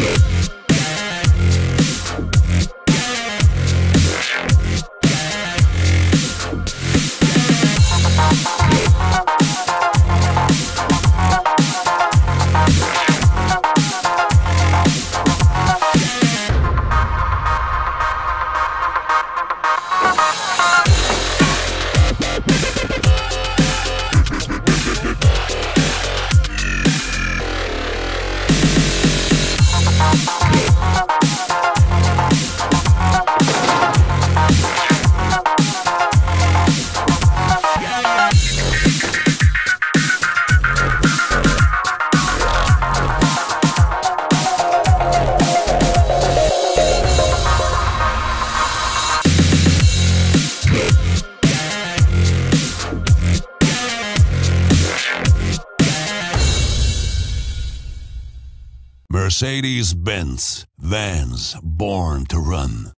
Yeah. Bye. Mercedes Benz, vans born to run.